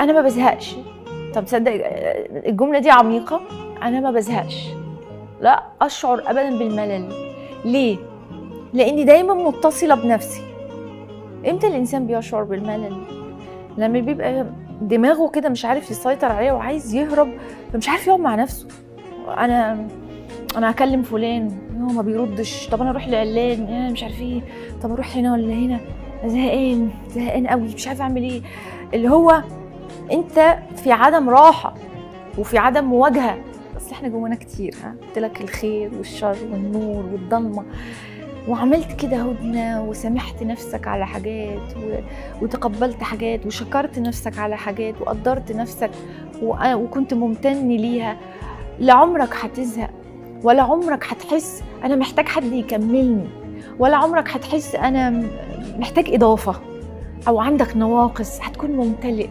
أنا ما بزهقش. طب تصدق الجملة دي عميقة؟ أنا ما بزهقش. لا أشعر ابدا بالملل. ليه؟ لأني دايما متصلة بنفسي. إمتى الإنسان بيشعر بالملل؟ لما بيبقى دماغه كده مش عارف يسيطر عليه وعايز يهرب فمش عارف يقعد مع نفسه. أنا أنا هكلم فلان. هو ما بيردش. طب أنا أروح لعلان؟ أنا مش عارف إيه. طب أروح هنا ولا هنا؟ زهقان زهقان قوي مش عارف أعمل إيه. اللي هو انت في عدم راحة وفي عدم مواجهة. بس إحنا جوانا كتير ها؟ قلت لك الخير والشر والنور والضلمة. وعملت كده هدنة وسامحت نفسك على حاجات و... وتقبلت حاجات وشكرت نفسك على حاجات وقدرت نفسك و... وكنت ممتن ليها. لعمرك هتزهق ولا عمرك هتحس أنا محتاج حد يكملني ولا عمرك هتحس أنا محتاج إضافة أو عندك نواقص. هتكون ممتلئ.